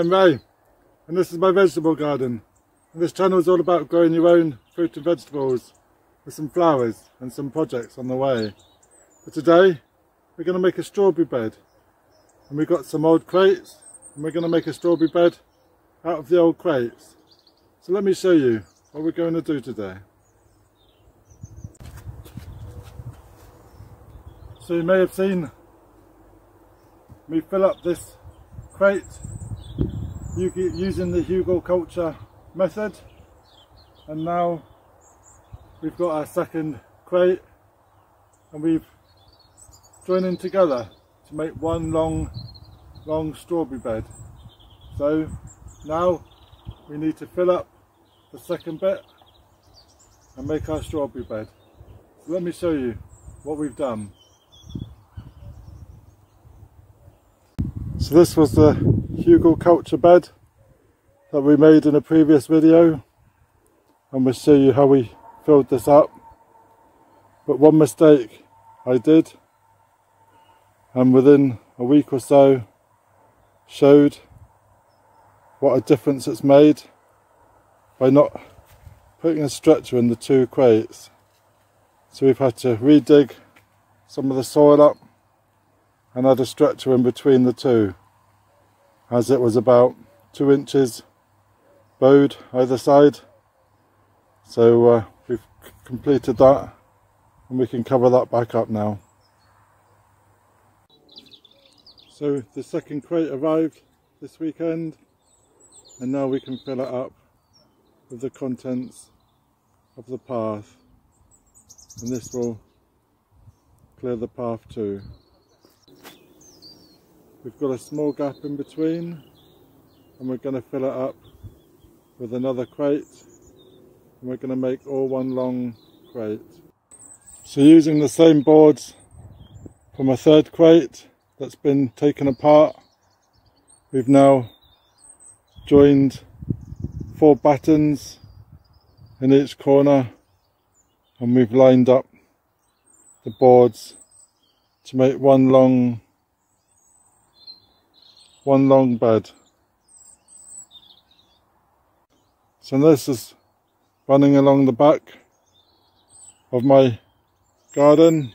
I'm Ray and this is my vegetable garden. And this channel is all about growing your own fruit and vegetables with some flowers and some projects on the way. But today we're going to make a strawberry bed and we've got some old crates and we're going to make a strawberry bed out of the old crates. So let me show you what we're going to do today. So you may have seen me fill up this crate using the Hugelkultur method. And now we've got our second crate and we've joined in together to make one long long strawberry bed so now we need to fill up the second bit and make our strawberry bed so let me show you what we've done. So this was the Hugelkultur bed that we made in a previous video. And we'll show you how we filled this up. But one mistake I did and within a week or so showed what a difference it's made by not putting a stretcher in the two crates. So we've had to redig some of the soil up and add a stretcher in between the two as it was about two inches bowed either side. So uh, we've completed that and we can cover that back up now. So the second crate arrived this weekend and now we can fill it up with the contents of the path. And this will clear the path too We've got a small gap in between and we're going to fill it up with another crate and we're going to make all one long crate. So using the same boards from a third crate that's been taken apart we've now joined four battens in each corner and we've lined up the boards to make one long one long bed. So this is running along the back of my garden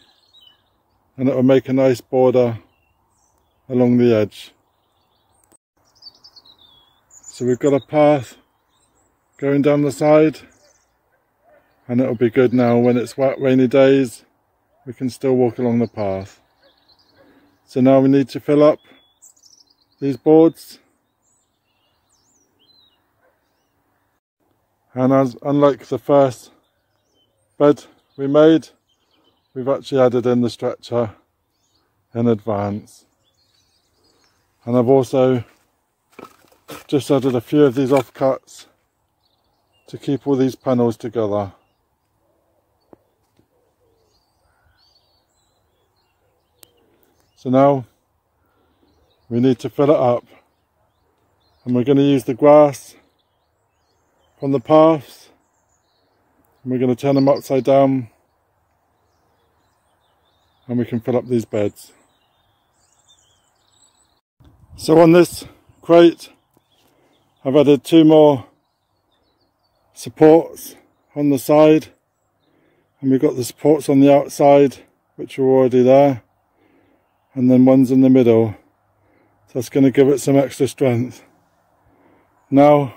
and it will make a nice border along the edge. So we've got a path going down the side and it'll be good now when it's wet rainy days we can still walk along the path. So now we need to fill up these boards and as unlike the first bed we made we've actually added in the stretcher in advance. And I've also just added a few of these offcuts to keep all these panels together. So now we need to fill it up. And we're going to use the grass from the paths. And we're going to turn them upside down. And we can fill up these beds. So on this crate I've added two more supports on the side. And we've got the supports on the outside which are already there. And then ones in the middle that's going to give it some extra strength. Now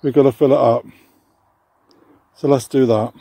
we've got to fill it up. So let's do that.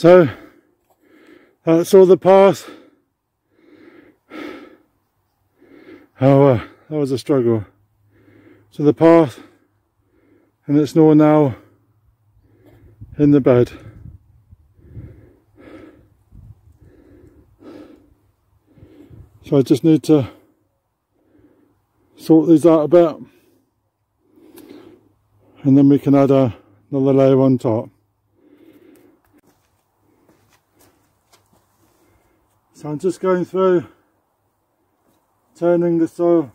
So that's all the path. Oh, uh, that was a struggle. So the path, and it's all now in the bed. So I just need to sort these out a bit and then we can add a, another layer on top. So I'm just going through turning the soil,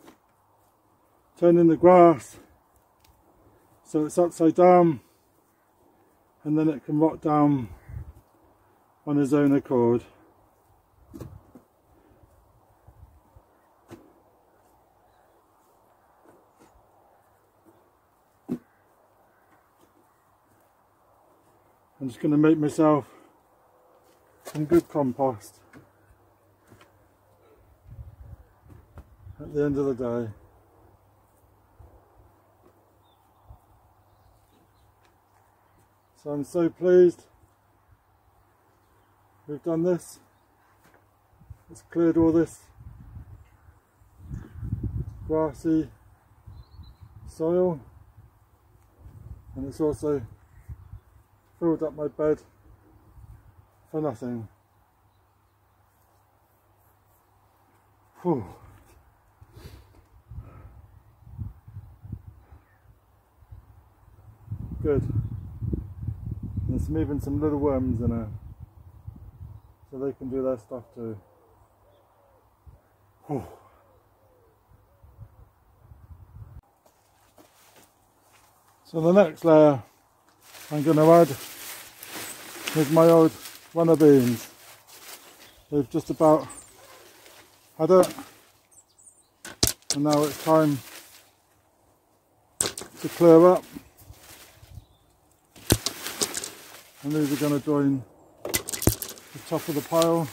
turning the grass so it's upside down and then it can rot down on its own accord. I'm just going to make myself some good compost the end of the day. So I'm so pleased we've done this. It's cleared all this grassy soil and it's also filled up my bed for nothing. Whew. Good. There's some, even some little worms in there. So they can do their stuff too. Whew. So the next layer I'm going to add is my old runner beans. They've just about had it and now it's time to clear up and these are going to join the top of the pile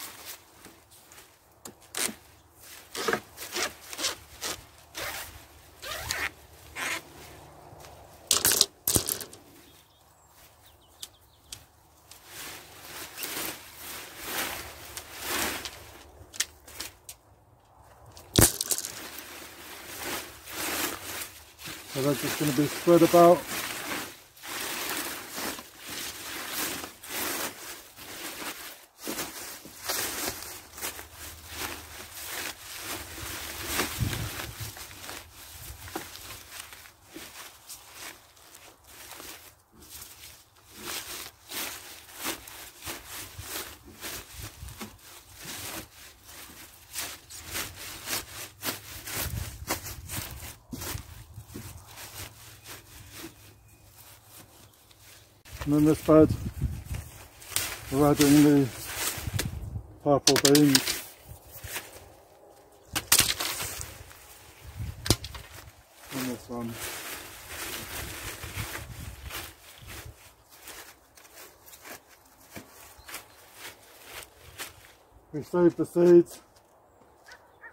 So that's just going to be spread about. And then this bed, we're adding the purple beans. And this one. We saved the seeds,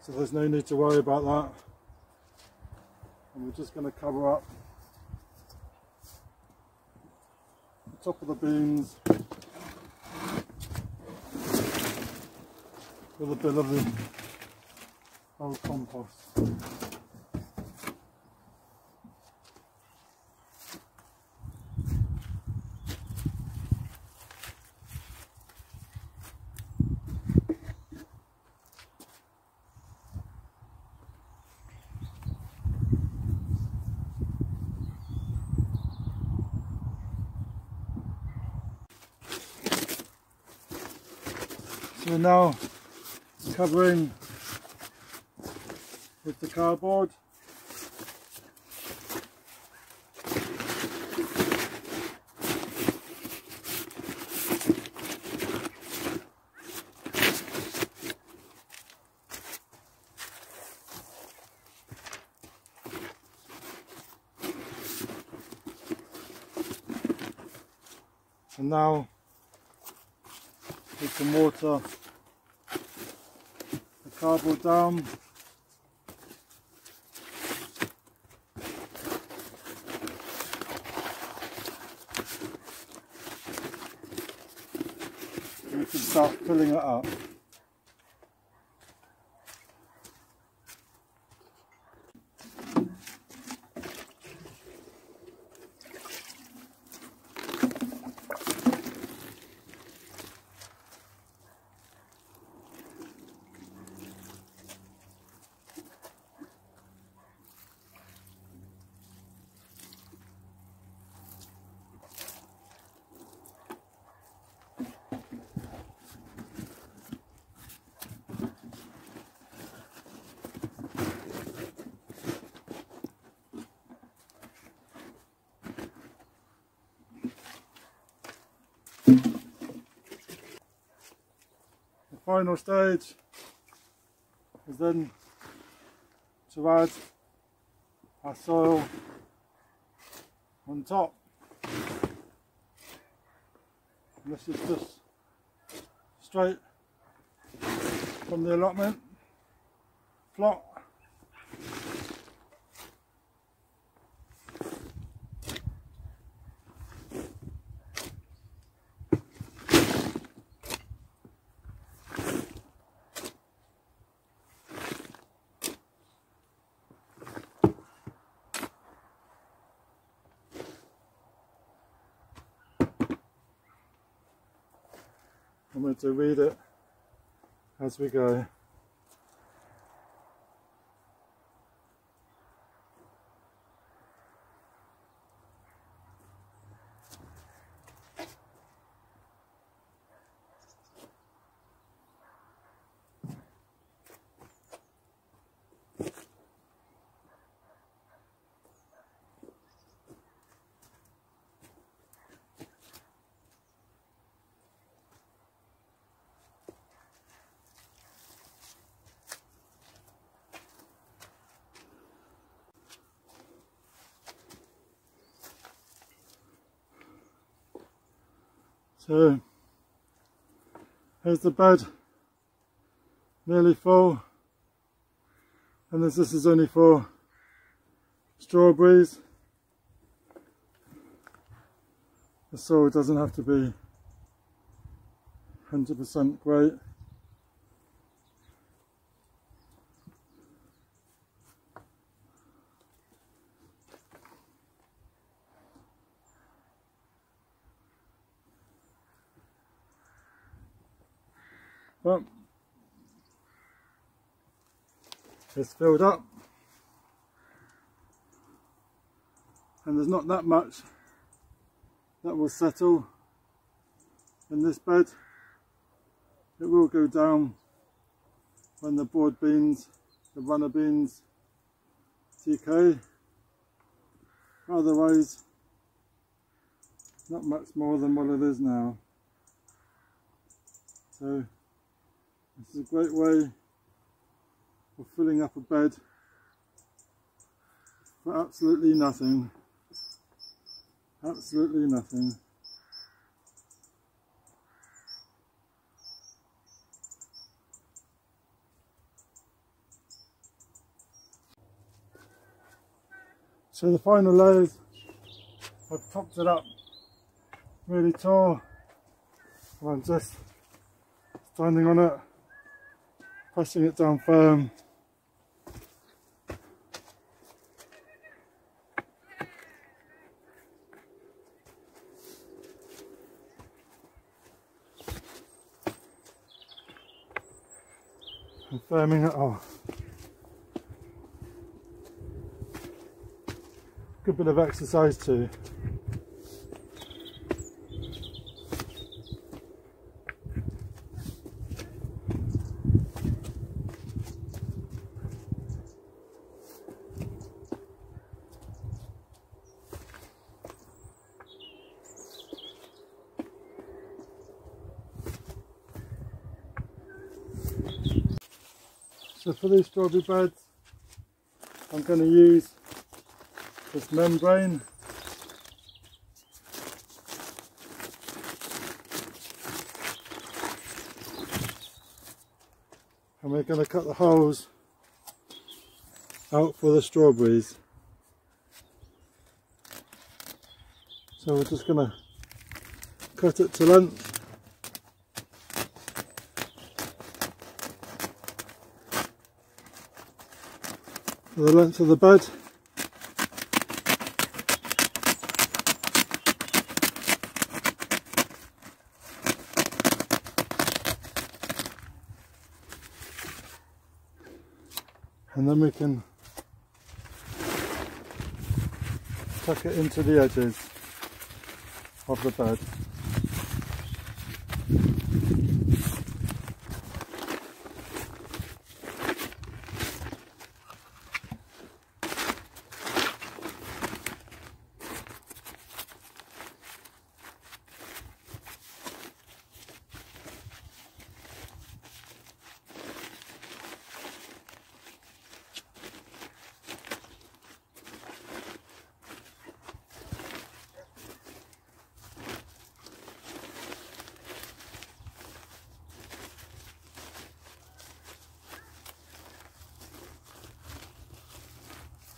so there's no need to worry about that. And we're just going to cover up top of the beans with a bit of the old compost. We're now covering with the cardboard. And now with some water cardboard down We can start filling it up. Final stage is then to add our soil on top. And this is just straight from the allotment plot. I'm going to read it as we go. So here's the bed, nearly full, and this, this is only for strawberries. The soil doesn't have to be 100% great. But it's filled up and there's not that much that will settle in this bed. It will go down when the broad beans, the runner beans decay. Otherwise, not much more than what it is now. So this is a great way of filling up a bed for absolutely nothing. Absolutely nothing. So the final layers, I've topped it up really tall. I'm just standing on it pressing it down firm. And firming it off. Good bit of exercise too. So these strawberry beds, I'm going to use this membrane. And we're going to cut the holes out for the strawberries. So we're just going to cut it to length for the length of the bed. And then we can tuck it into the edges of the bed.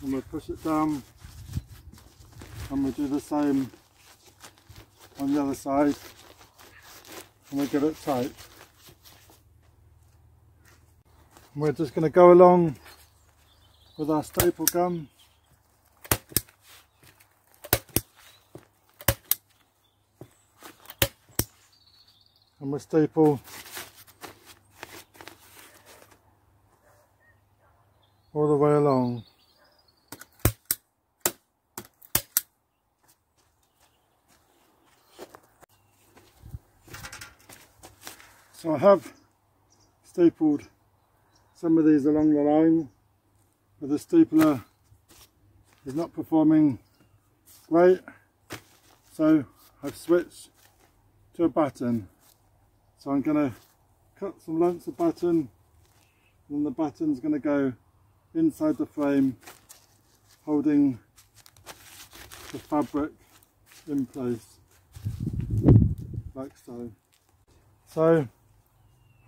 And we push it down. And we do the same on the other side. And we get it tight. And we're just going to go along with our staple gun and we staple all the way along. So I have stapled some of these along the line, but the stapler is not performing great. So I've switched to a batten. So I'm going to cut some lengths of batten and the batten's going to go inside the frame holding the fabric in place like so. So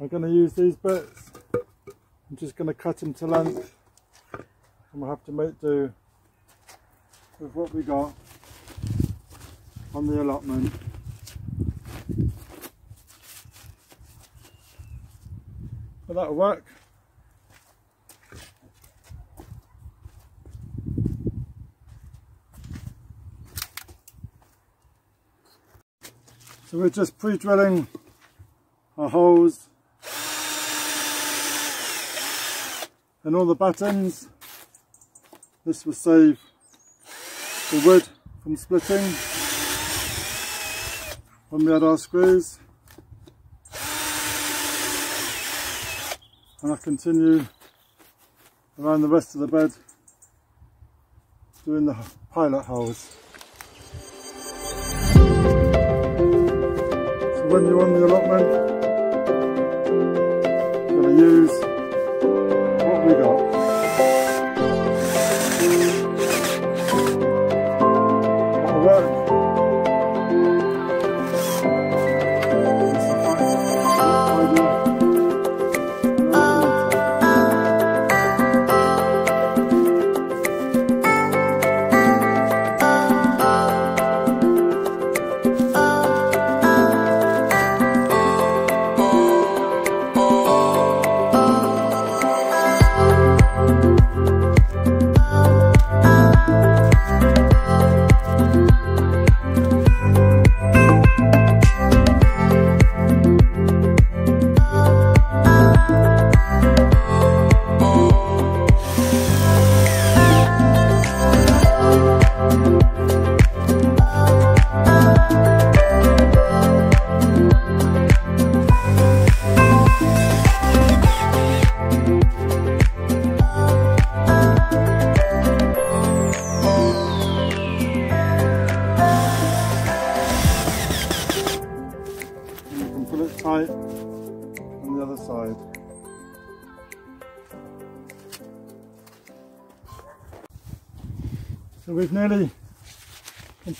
I'm going to use these bits. I'm just going to cut them to length and we'll have to make do with what we got on the allotment. But that'll work. So we're just pre-drilling our holes and all the battens. This will save the wood from splitting when we add our screws. And I'll continue around the rest of the bed doing the pilot holes. So when you're on the allotment, you're going to use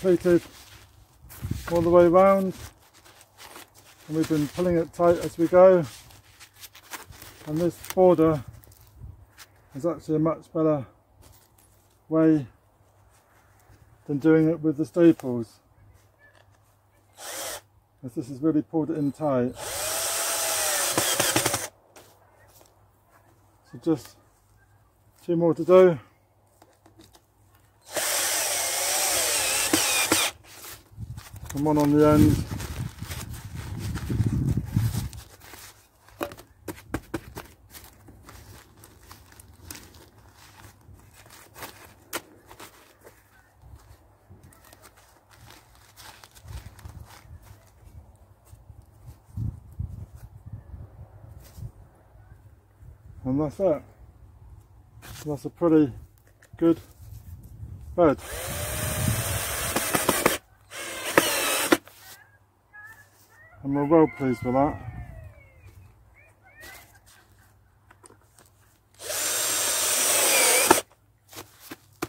completed all the way around and we've been pulling it tight as we go and this border is actually a much better way than doing it with the staples as this has really pulled it in tight. So just Two more to do. And on on the end. and that's it. That's a pretty good bed. And we're well pleased with that.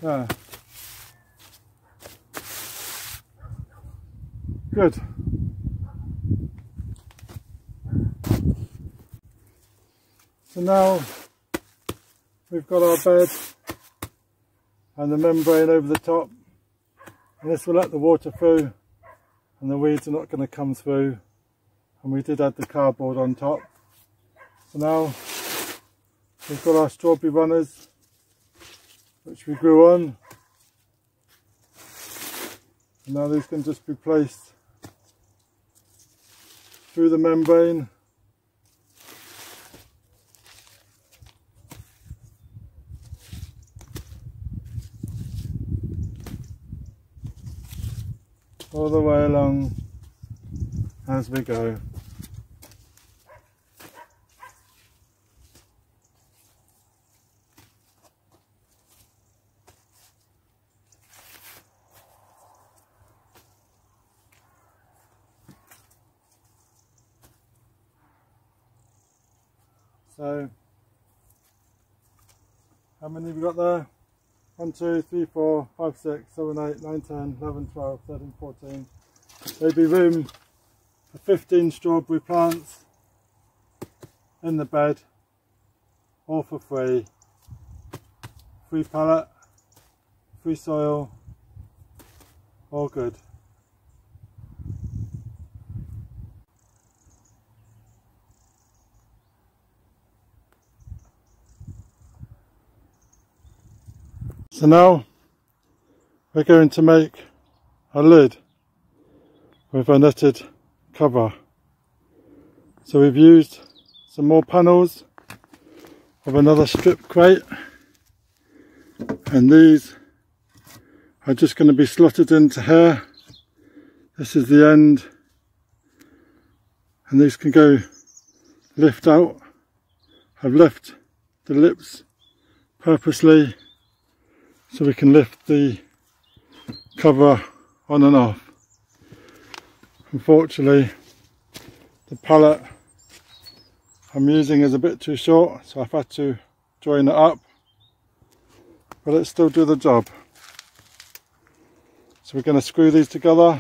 Yeah. Good. So now we've got our bed and the membrane over the top and this will let the water through and the weeds are not going to come through and we did add the cardboard on top. So now we've got our strawberry runners which we grew on. And now these can just be placed through the membrane. All the way along as we go. So, how many have we got there? 1, 2, 3, 4, 5, 6, 7, 8, 9, 10, 11, 12, 13, 14. There'd be room for 15 strawberry plants in the bed, all for free. Free pallet, free soil, all good. So now we're going to make a lid with a netted cover. So we've used some more panels of another strip crate and these are just going to be slotted into here. This is the end and these can go lift out. I've left the lips purposely so we can lift the cover on and off. Unfortunately the pallet I'm using is a bit too short so I've had to join it up but it still do the job. So we're going to screw these together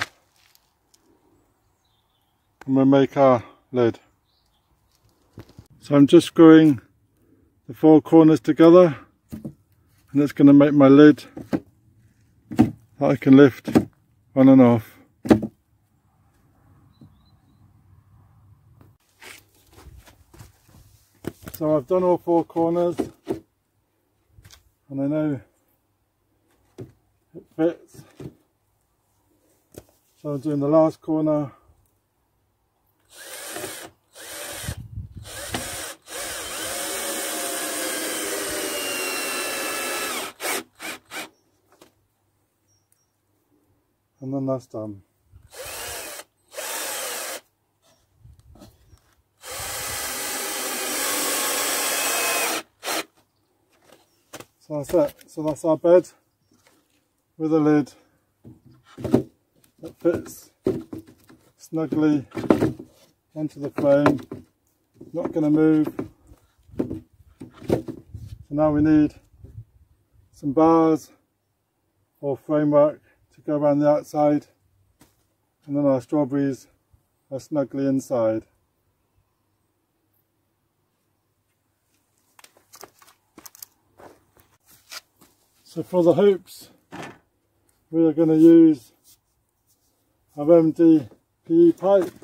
and we'll make our lid. So I'm just screwing the four corners together and it's going to make my lid that I can lift on and off. So I've done all four corners and I know it fits. So I'm doing the last corner and then that's done. That's it. So that's our bed with a lid that fits snugly onto the frame. Not going to move. So now we need some bars or framework to go around the outside and then our strawberries are snugly inside. So for the hoops we are going to use our MDPE pipe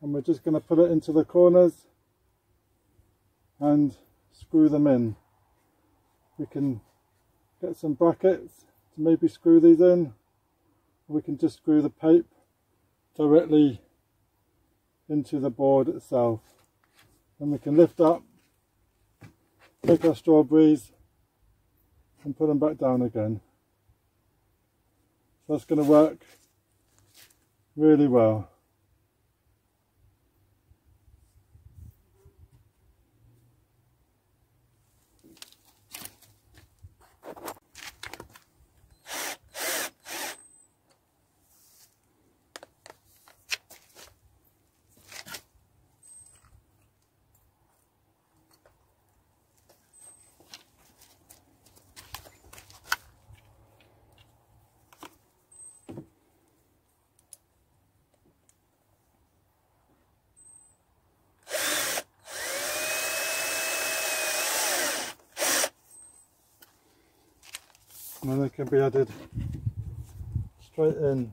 and we're just going to put it into the corners and screw them in. we can get some brackets to maybe screw these in. Or we can just screw the pipe directly into the board itself. And we can lift up, take our strawberries and put them back down again. So that's going to work really well. And then they can be added straight in.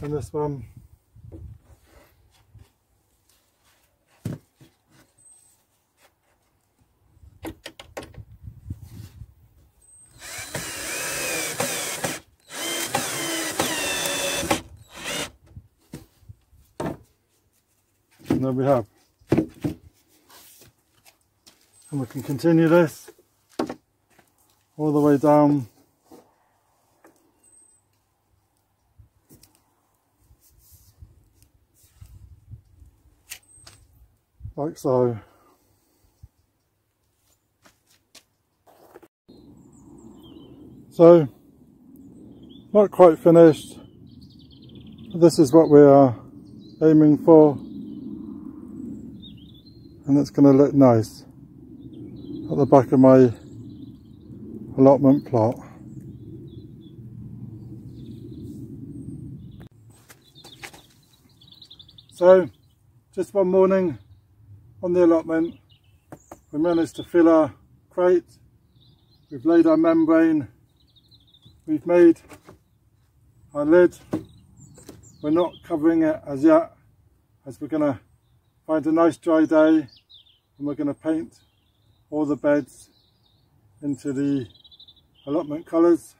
And this one we have. And we can continue this all the way down. Like so. So not quite finished. This is what we are aiming for and it's going to look nice at the back of my allotment plot. So just one morning on the allotment we managed to fill our crate, we've laid our membrane, we've made our lid, we're not covering it as yet as we're going to find a nice dry day and we're going to paint all the beds into the allotment colours.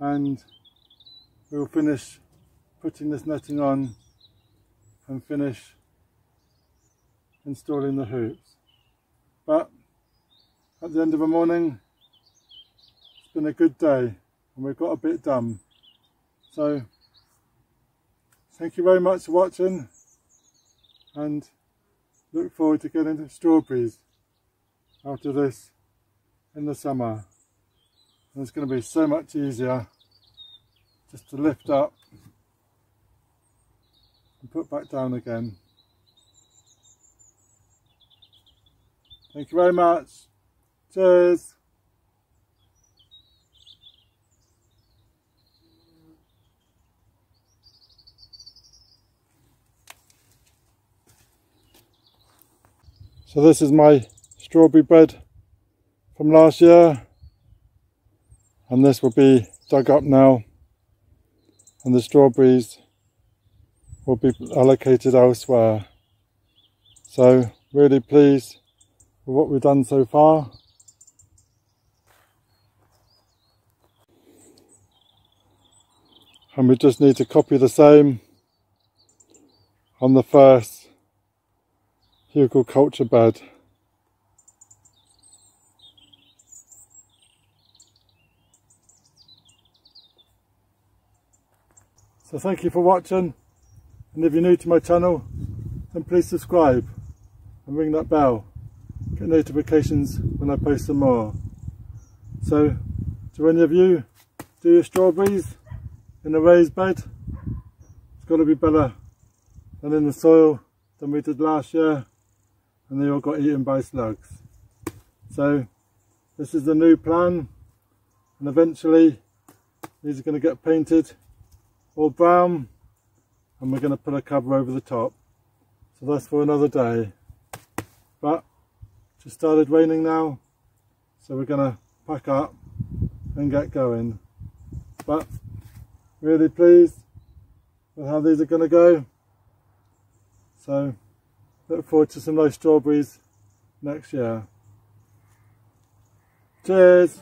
And we'll finish putting this netting on and finish installing the hoops. But at the end of the morning it's been a good day and we've got a bit done. So thank you very much for watching and look forward to getting strawberries after this in the summer. And it's going to be so much easier just to lift up and put back down again. Thank you very much. Cheers. So this is my strawberry bed from last year and this will be dug up now and the strawberries will be allocated elsewhere. So really pleased with what we've done so far. And we just need to copy the same on the first hugelkultur bed. So thank you for watching and if you're new to my channel then please subscribe and ring that bell. Get notifications when I post some more. So to any of you do your strawberries in a raised bed, it's got to be better than in the soil than we did last year and they all got eaten by slugs. So this is the new plan and eventually these are going to get painted all brown and we're going to put a cover over the top. So that's for another day. But just started raining now so we're going to pack up and get going. But really pleased with how these are going to go. So look forward to some nice strawberries next year. Cheers!